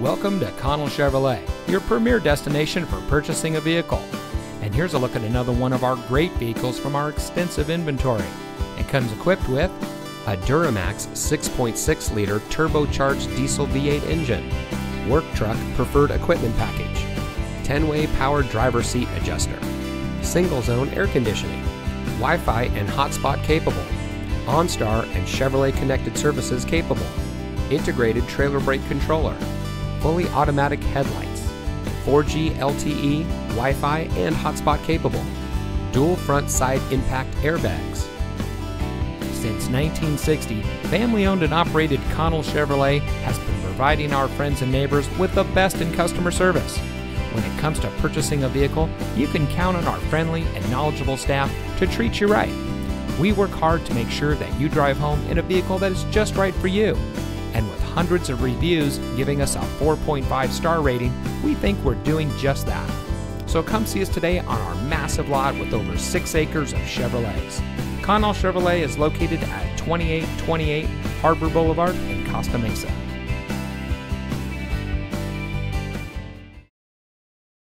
Welcome to Connell Chevrolet, your premier destination for purchasing a vehicle. And here's a look at another one of our great vehicles from our extensive inventory. It comes equipped with a Duramax 6.6 liter turbocharged diesel V8 engine, work truck preferred equipment package, 10 way power driver seat adjuster, single zone air conditioning, Wi Fi and hotspot capable, OnStar and Chevrolet connected services capable, integrated trailer brake controller, fully automatic headlights, 4G LTE, Wi Fi, and hotspot capable, dual front side impact airbags. Since 1960, family owned and operated Connell Chevrolet has been providing our friends and neighbors with the best in customer service. When it comes to purchasing a vehicle, you can count on our friendly and knowledgeable staff to treat you right. We work hard to make sure that you drive home in a vehicle that is just right for you. Hundreds of reviews giving us a 4.5 star rating, we think we're doing just that. So come see us today on our massive lot with over 6 acres of Chevrolets. Connell Chevrolet is located at 2828 Harbor Boulevard in Costa Mesa.